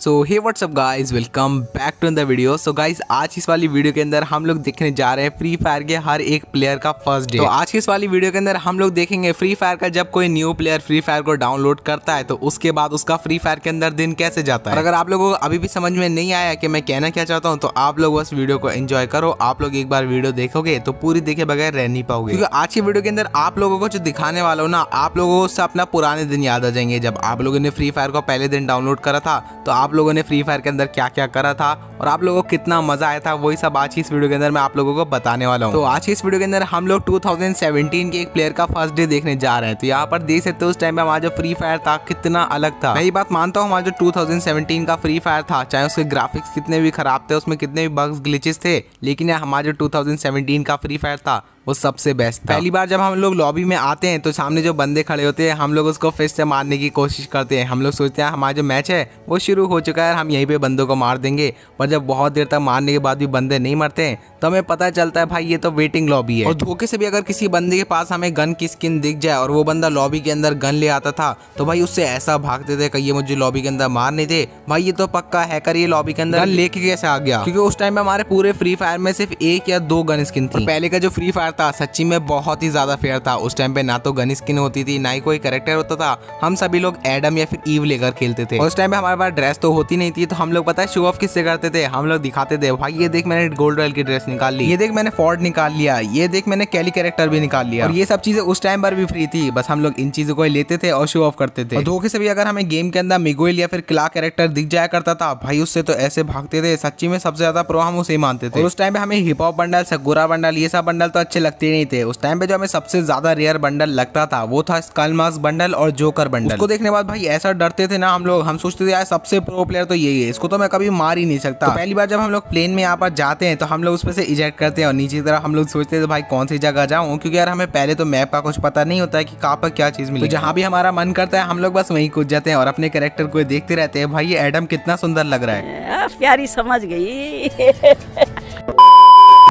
So hey whatsapp guys welcome back to the video so guys आज इस वाली video के अंदर हम लोग देखने जा रहे हैं फ्री फायर के हर एक प्लेयर का फ़र्स्ट डे तो आज की इस वाली वीडियो के अंदर हम लोग देखेंगे फ्री फायर का जब कोई न्यू प्लेयर फ्री फायर को डाउनलोड करता है तो उसके बाद उसका फ्री फायर के अंदर दिन कैसे जाता है? और अगर आप लोगों को अभी भी समझ में नहीं आया कि मैं कहना क्या चाहता हूँ तो आप लोग बस वीडियो को एंजॉय करो। आप लोग एक बार वीडियो देखोगे तो पूरी देखे बगैर रह नहीं पाओगे। क्योंकि आज की वीडियो के अंदर आप लोगों को जो दिखाने वाला हो ना आप लोगों को उससे अपना पुराने दिन याद आ जाएँगे। जब आप लोगों ने फ्री फायर को पहले दिन डाउनलोड करा था तो आप लोगों ने फ्री फायर के अंदर क्या क्या करा था और आप लोगों को कितना मज़ा आया था, वही सब आज की इस वीडियो के अंदर मैं आप लोगों को बताने वाला हूँ। तो आज की इस वीडियो के अंदर हम लोग 2017 के एक प्लेयर का फ़र्स्ट डे देखने जा रहे हैं। तो यहाँ पर देख सकते हो उस टाइम में हमारा जो फ्री फायर था, कितना अलग था। मैं बात मानता हूँ, हमारा जो 2017 का फ्री फायर था, चाहे उसके ग्राफिक्स कितने भी खराब थे, उसमें कितने भी बग्स ग्लिचेस थे, लेकिन हमारा जो 2017 का फ्री फायर था वो सबसे बेस्ट था पहली बार जब हम लोग लॉबी में आते हैं तो सामने जो बंदे खड़े होते हैं हम लोग उसको फिर से मारने की कोशिश करते हैं। हम लोग सोचते हैं हमारा जो मैच है वो शुरू हो चुका है हम यहीं पे बंदों को मार देंगे। पर जब बहुत देर तक मारने के बाद भी बंदे नहीं मरते हैं तो हमें पता चलता है भाई ये तो वेटिंग लॉबी है। और धोखे से भी अगर किसी बंदे के पास हमें गन की स्किन दिख जाए और वो बंदा लॉबी के अंदर गन ले आता था तो भाई उससे ऐसा भागते थे कि ये मुझे लॉबी के अंदर मार नहीं थे भाई ये तो पक्का हैकर ये लॉबी के अंदर लेके कैसे आ गया? क्योंकि उस टाइम में हमारे पूरे फ्री फायर में सिर्फ़ एक या दो गन स्किन थी। पहले का जो फ्री फायर था। सच्ची में बहुत ही ज़्यादा फेयर था। उस टाइम पे ना तो गन स्किन होती थी, ना ही कोई करेक्टर होता था। हम सभी लोग एडम या फिर ईव लेकर खेलते थे। उस टाइम पे हमारे पास ड्रेस तो होती नहीं थी तो हम लोग पता है शो ऑफ़ किससे करते थे? हम लोग दिखाते थे, भाई, ये देख मैंने गोल्ड रॉयल की ड्रेस निकाल ली। ये देख मैंने फोर्ड निकाल लिया। ये देख मैंने कैली कैरेक्टर भी निकाल लिया। और ये सब चीज़ें उस टाइम पर भी फ्री थी। बस हम लोग इन चीज़ों को लेते थे और शो ऑफ़ करते थे। धोखे से भी अगर हमें गेम के अंदर मिगोइल या फिर क्ला कैरेक्टर दिख जाया करता था, भाई, उससे तो ऐसे भागते थे। सच्ची में सबसे ज़्यादा प्रो हम उसे मानते थे। उस टाइम पे हमें hip hop bundle Sakura bundle ये सब बंडल तो अच्छे लगते नहीं थे। उस टाइम पे जो हमें सबसे ज़्यादा रेयर बंडल लगता था वो था स्कल मास्क बंडल और जोकर बंडल उसको देखने बाद भाई ऐसा डरते थे ना हम लोग हम सोचते थे यार सबसे प्रो प्लेयर तो यही है इसको तो मैं कभी मार ही नहीं सकता। तो पहली बार जब हम लोग प्लेन में यहाँ पर जाते हैं तो हम लोग उसमें से इजेक्ट करते हैं और नीचे की तरफ़ हम लोग सोचते थे भाई कौन सी जगह जाऊँ? क्योंकि यार हमें पहले तो मैप का कुछ पता नहीं होता है कि कहाँ पर क्या चीज़ मिली तो जहाँ भी हमारा मन करता है हम लोग बस वहीं कूद जाते हैं और अपने कैरेक्टर को देखते रहते हैं। भाई ये एडम कितना सुंदर लग रहा है। प्यारी समझ गई।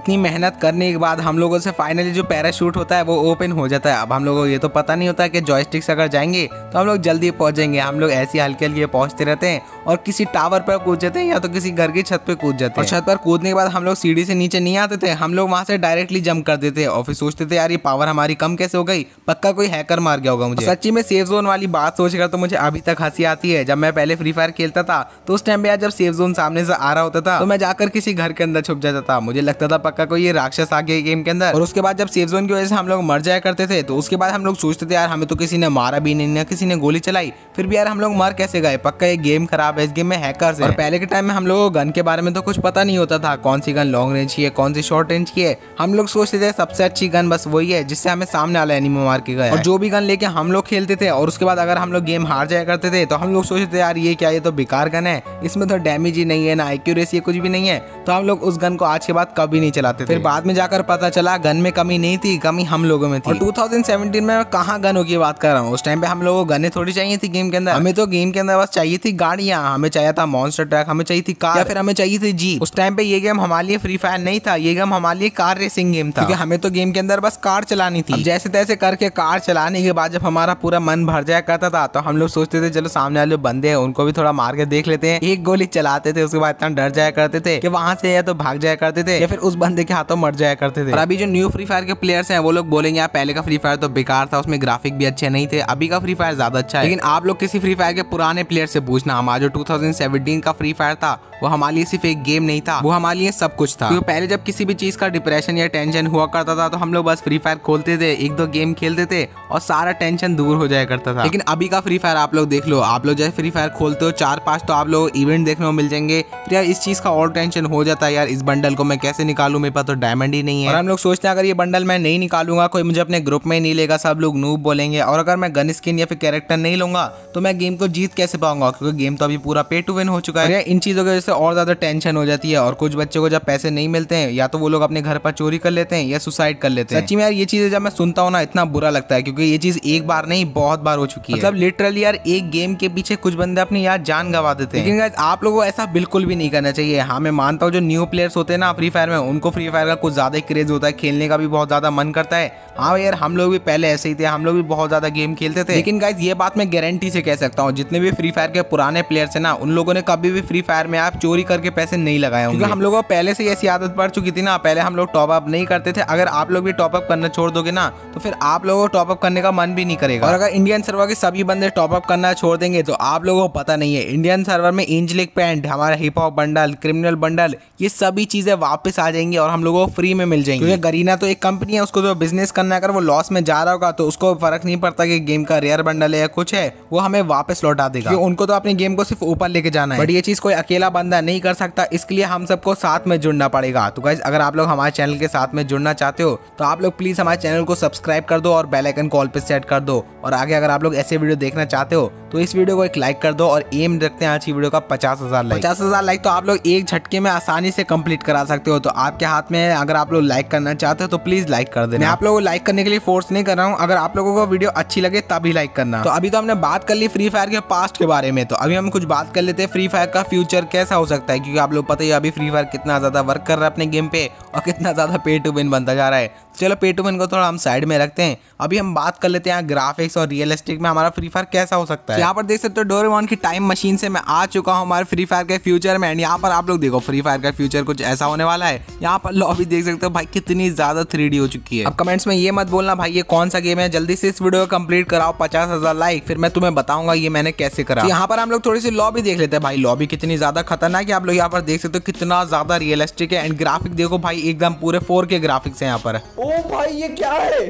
इतनी मेहनत करने के बाद हम लोगों से फाइनली जो पैराशूट होता है वो ओपन हो जाता है। अब हम लोगों को ये तो पता नहीं होता कि जॉयस्टिक से अगर जाएँगे तो हम लोग जल्दी पहुँचेंगे। हम लोग ऐसी हल्के हल्के पहुँचते रहते हैं और किसी टावर पर कूद जाते हैं या तो किसी घर की छत पर कूद जाते हैं। छत पर कूदने के बाद हम लोग सीढ़ी से नीचे नहीं आते थे। हम लोग वहाँ से डायरेक्टली जंप कर देते और फिर सोचते थे यार ये पावर हमारी कम कैसे हो गई? पक्का कोई हैकर मार गया होगा मुझे? सच्ची में सेफ़ जोन वाली बात सोचकर तो मुझे अभी तक हँसी आती है। जब मैं पहले फ्री फायर खेलता था तो उस टाइम पे यार जब सेफ़ जोन सामने से आ रहा होता था तो मैं जाकर किसी घर के अंदर छुप जाता था। मुझे लगता था पक्का कोई ये राक्षस आ गया गेम के अंदर? और उसके बाद जब सेफ़ जोन की वजह से हम लोग मर जाया करते थे तो उसके बाद हम लोग सोचते थे यार हमें तो किसी ने मारा भी नहीं ना किसी ने गोली चलाई। फिर भी यार हम लोग मर कैसे गए? पक्का ये गेम खराब है इस गेम में हैकर और पहले के टाइम में हम लोग को गन के बारे में तो कुछ पता नहीं होता था कौन सी गन लॉन्ग रेंज की है कौन सी शॉर्ट रेंज की है। हम लोग सोचते थे सबसे अच्छी गन बस वही है जिससे हमें सामने वाला एनिमो मार के गए और जो भी गन लेके हम लोग खेलते थे और उसके बाद अगर हम लोग गेम हार जाया करते थे तो हम लोग सोचते थे यार ये क्या ये तो बेकार गन है। इसमें तो डैमेज ही नहीं है ना एक्यूरेसी कुछ भी नहीं है। तो हम लोग उस गन को आज के बाद कभी नहीं चलाते फिर बाद में जाकर पता चला गन में कमी नहीं थी कमी हम लोगों में थी। और 2017 में कहाँ गनों की बात कर रहा हूँ। उस टाइम पे हम लोगों को गने थोड़ी चाहिए थी गेम के अंदर। हमें तो गेम के अंदर बस चाहिए थी गाड़ियाँ हमें चाहिए था मॉन्स्टर ट्रैक हमें चाहिए थी कार या फिर हमें चाहिए थी जी उस टाइम पे ये गेम हमारे लिए फ्री फायर नहीं था ये गेम हमारे लिए कार रेसिंग गेम था। क्योंकि हमें तो गेम के अंदर बस कार चलानी थी। जैसे तैसे करके कार चलाने के बाद जब हमारा पूरा मन भर जाया करता था तो हम लोग सोचते थे चलो सामने वाले बंदे हैं उनको भी थोड़ा मार के देख लेते हैं। एक गोली चलाते थे उसके बाद इतना डर जाया करते थे कि वहाँ से या तो भाग जाया करते थे या फिर उस बंदे के हाथों मर जाया करते थे। और अभी जो न्यू फ्री फायर के प्लेयर्स हैं, वो लोग बोलेंगे, यार, पहले का फ्री फायर तो बेकार था, उसमें ग्राफिक भी अच्छे नहीं थे, अभी का फ्री फायर ज़्यादा अच्छा है। लेकिन आप लोग किसी फ्री फायर के पुराने प्लेयर से पूछना, हमारा जो 2017 का फ्री फायर था, वो हमारे लिए सिर्फ़ एक गेम नहीं था, वो हमारे लिए सब कुछ था। पहले जब किसी भी चीज़ का डिप्रेशन या टेंशन हुआ करता था तो हम लोग बस फ्री फायर खोलते थे, एक दो गेम खेलते थे, और सारा टेंशन दूर हो जाया करता था। लेकिन अभी का फ्री फायर आप लोग देख लो, आप लोग जैसे फ्री फायर खोलते हो चार पाँच तो आप लोग इवेंट देखने को मिल जाएँगे। फिर यार, इस चीज़ का और टेंशन हो जाता है यार, इस बंडल को मैं कैसे निकालू मेरे पास तो डायमंड ही नहीं है। और हम लोग सोचते हैं अगर ये बंडल मैं नहीं निकालूँगा कोई मुझे अपने ग्रुप में नहीं लेगा सब लोग नूब बोलेंगे। और अगर मैं गन स्किन या फिर कैरेक्टर नहीं लूँगा तो मैं गेम को जीत कैसे पाऊँगा? क्योंकि गेम तो अभी पूरा पे टू विन हो चुका है। इन चीज़ों की वजह से और ज़्यादा टेंशन हो जाती है और कुछ बच्चों को जब पैसे नहीं मिलते हैं या तो वो लोग अपने घर पर चोरी कर लेते हैं या सुसाइड कर लेते हैं। सच्ची में यार ये चीज़ें जब मैं सुनता हूँ ना इतना बुरा लगता है क्योंकि ये चीज़ एक बार नहीं बहुत बार हो चुकी है। मतलब लिटरली यार एक गेम के पीछे कुछ बंदे अपनी यार जान गवा देते हैं। लेकिन आप लोगों को ऐसा बिल्कुल भी नहीं करना चाहिए। हाँ मैं मानता हूँ जो न्यू प्लेयर्स होते हैं ना फ्री फायर में उनको सबको फ्री फायर का कुछ ज़्यादा ही क्रेज होता है खेलने का भी बहुत ज़्यादा मन करता है। हाँ यार हम लोग भी पहले ऐसे ही थे हम लोग भी बहुत ज़्यादा गेम खेलते थे। लेकिन गाइज़ ये बात मैं गारंटी से कह सकता हूँ जितने भी फ्री फायर के पुराने प्लेयर्स है ना उन लोगों ने कभी भी फ्री फायर में आप चोरी करके पैसे नहीं लगाए होंगे। हम लोगों को पहले से ही ऐसी आदत पड़ चुकी थी ना पहले हम लोग टॉप अप नहीं करते थे। अगर आप लोग भी टॉप अप करना छोड़ दोगे ना तो फिर आप लोगों को टॉप अप करने का मन भी नहीं करेगा। और अगर इंडियन सर्वर के सभी बंदे टॉपअप करना छोड़ देंगे तो आप लोगों को पता नहीं है इंडियन सर्वर में एंजलिक पैंट हमारा hip hop bundle criminal bundle ये सभी चीज़ें वापस आ जाएँगी। और हम लोगों को फ्री में मिल जाएँगे। क्योंकि गरीना तो एक कंपनी है उसको जो बिज़नेस करना है अगर वो लॉस में जा रहा होगा तो उसको फ़र्क नहीं पड़ता कि गेम का रेयर बंडल है या कुछ है वो हमें वापस लौटा देगा। उनको तो अपने गेम को सिर्फ़ ऊपर लेके जाना है। बट ये चीज़ कोई अकेला बंदा नहीं कर सकता इसके लिए हम सबको साथ में जुड़ना पड़ेगा। तो गाइज़ अगर आप लोग हमारे चैनल के साथ में जुड़ना चाहते हो तो आप लोग प्लीज़ हमारे चैनल को सब्सक्राइब कर दो और बेल आइकन कॉल पे सेट कर दो। और आगे अगर आप लोग ऐसे वीडियो देखना चाहते हो तो इस वीडियो को एक लाइक कर दो और एम रखते हैं आज की वीडियो का पचास हज़ार लाइक पचास हज़ार लाइक तो आप लोग एक झटके में आसानी से कंप्लीट करा सकते हो। तो आपके हाथ में है अगर आप लोग लाइक करना चाहते हो तो प्लीज़ लाइक कर देना। मैं आप लोगों को लाइक करने के लिए फोर्स नहीं कर रहा हूँ। अगर आप लोगों को वीडियो अच्छी लगे तभी लाइक करना। तो अभी तो हमने बात कर ली फ्री फायर के पास्ट के बारे में तो अभी हम कुछ बात कर लेते हैं फ्री फायर का फ्यूचर कैसा हो सकता है क्योंकि आप लोग पता ही अभी फ्री फायर कितना ज़्यादा वर्क कर रहा है अपने गेम पे और कितना ज़्यादा पे टू विन बनता जा रहा है। चलो पे टू विन को थोड़ा हम साइड में रखते हैं। अभी हम बात कर लेते हैं ग्राफिक्स और रियलिस्टिक में हमारा फ्री फायर कैसा हो सकता है। यहाँ पर देख सकते हो डोरेमोन की टाइम मशीन से मैं आ चुका हूँ हमारे फ्री फायर के फ्यूचर में। एंड यहाँ पर आप लोग देखो फ्री फायर का फ्यूचर कुछ ऐसा होने वाला है। यहाँ पर लॉबी देख सकते हो भाई कितनी ज़्यादा थ्री हो चुकी है। अब कमेंट्स में ये मत बोलना भाई ये कौन सा गेम है? जल्दी से इस वीडियो को कंप्लीट कराओ पचास हज़ार लाइक फिर मैं तुम्हें बताऊँगा ये मैंने कैसे करा। तो यहाँ पर हम लोग थोड़ी सी लॉबी देख लेते हैं भाई लॉबी कितनी ज़्यादा खतरनाक है। आप लोग यहाँ पर देख सकते हो कितना ज़्यादा रियलिस्टिक है। एंड ग्राफिक देखो भाई एकदम पूरे फोर के ग्राफिक्स है यहाँ पर। ओ भाई ये क्या है?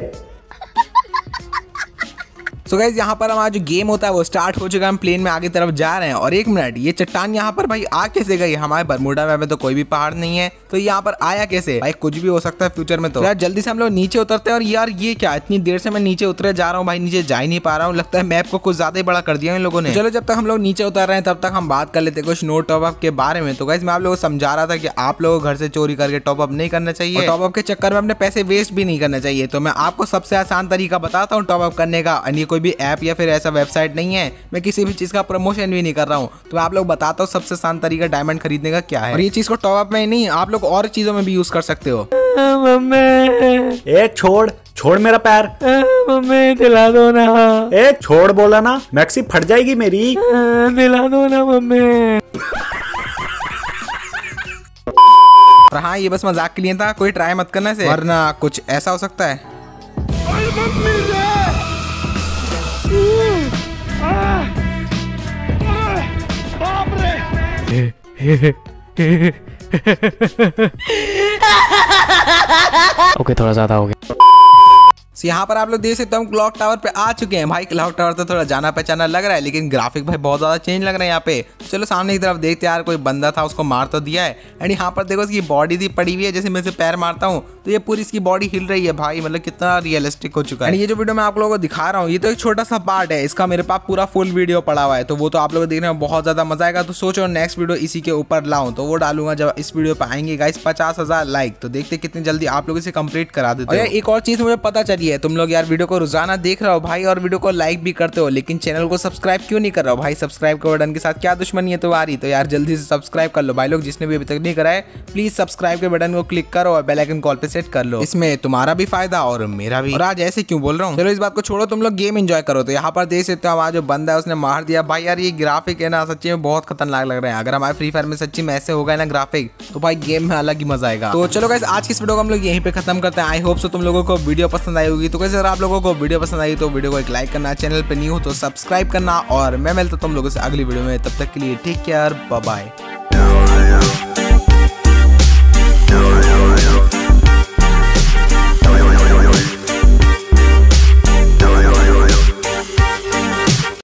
सो गाइज़ यहाँ पर हमारा जो गेम होता है, वो स्टार्ट हो चुका है। हम प्लेन में आगे तरफ़ जा रहे हैं। और एक मिनट ये चट्टान यहाँ पर भाई आ कैसे गई? हमारे बरमुडा में तो कोई भी पहाड़ नहीं है। तो यहाँ पर आया कैसे? भाई, कुछ भी हो सकता है फ्यूचर में तो। यार, जल्दी से हम लोग नीचे उतरते हैं। और यार, ये क्या? इतनी देर से मैं नीचे उतरे, जा रहा हूँ भाई, नीचे जा ही नहीं पा रहा हूँ। लगता है मैप को कुछ ज़्यादा ही बड़ा कर दिया इन लोगों ने। चलो, जब तक हम लोग नीचे उतर रहे हैं, तब तक हम बात कर लेते कुछ नो टॉपअप के बारे में। तो गाइज़ मैं आप लोगों को समझा रहा था कि आप लोगों को घर से चोरी करके टॉपअप नहीं करना चाहिए। टॉपअप के चक्कर में अपने पैसे वेस्ट भी नहीं करना चाहिए। तो मैं आपको सबसे आसान तरीका बताता हूँ टॉपअप करने का। कोई भी ऐप या फिर ऐसा वेबसाइट नहीं है मैं किसी भी चीज़ का प्रमोशन भी नहीं कर रहा हूँ। तो मैं आप लोग बताता हूँ सबसे आसान तरीका डायमंड खरीदने का क्या है। और ये चीज़ को टॉप में ही नहीं आप लोग और चीज़ों में भी यूज़ कर सकते हो। ए छोड़ छोड़ मेरा पैर। मम्मी दिला दो ना। ए छोड़ बोला ना मैक्सी फट जाएगी मेरी। दिला दो ना मम्मी। और हाँ ये बस मज़ाक के लिए था कोई ट्राई मत करना से। वरना कुछ ऐसा हो सकता है। ओके थोड़ा ज़्यादा हो गया। So, यहाँ पर आप लोग देख सकते हो हम क्लॉक टावर पे आ चुके हैं। भाई क्लॉक टावर तो थोड़ा जाना पहचाना लग रहा है लेकिन ग्राफिक भाई बहुत ज़्यादा चेंज लग रहा है यहाँ पे। चलो सामने की तरफ़ देखते यार कोई बंदा था उसको मार तो दिया है। एंड यहाँ पर देखो इसकी बॉडी भी पड़ी हुई है जैसे मैं इसे पैर मारता हूँ तो ये पूरी इसकी बॉडी हिल रही है भाई मतलब कितना रियलिस्टिक हो चुका है। ये जो वीडियो मैं आप लोगों को दिखा रहा हूँ ये तो एक छोटा सा पार्ट है इसका मेरे पास पूरा फुल वीडियो पड़ा हुआ है। तो वो तो आप लोग देखने में बहुत ज़्यादा मज़ा आएगा। तो सोचो नेक्स्ट वीडियो इसी के ऊपर लाऊं तो वो डालूँगा जब इस वीडियो पे आएँगे। गाइस पचास लाइक तो देखते कितनी जल्दी आप लोग इसे कंप्लीट करा देते हो। एक और चीज़ मुझे पता चली है। तुम लोग यार वीडियो को रोज़ाना देख रहे हो भाई और वीडियो को लाइक भी करते हो, लेकिन चैनल को सब्सक्राइब क्यों नहीं कर रहा हो? भाई सब्सक्राइब के बटन के साथ क्या दुश्मनी है तुम्हारी? तो यार जल्दी से सब्सक्राइब कर लो। भाई लोग जिसने भी अभी तक नहीं करा है प्लीज़ सब्सक्राइब के बटन को क्लिक करो और बेल आइकन कॉल पे सेट कर लो। इसमें तुम्हारा भी फ़ायदा और मेरा भी। आज ऐसे क्यों बोल रहा हूँ? चलो इस बात को छोड़ो, तुम लोग गेम एंजॉय करो। तो यहाँ पर देख सकते हो हमारा जो बंदा है, उसने मार दिया। भाई यार ये ग्राफिक है ना, सच्ची में बहुत खतरनाक लग रहे हैं। अगर हमारे फ्री फायर में सच्ची में ऐसे होगा ना ग्राफिक तो भाई गेम में अलग ही मज़ा आएगा। तो चलो गाइस आज की इस वीडियो को हम लोग यहीं पे खत्म करते हैं। आई होप सो तुम लोगों को वीडियो पसंद आई होगी। तो कैसे अगर आप लोगों को वीडियो पसंद आई तो वीडियो को एक लाइक करना चैनल पर न्यू हो तो सब्सक्राइब करना और मैं मिलता तुम लोगों से अगली वीडियो में। तब तक के लिए टेक केयर बाय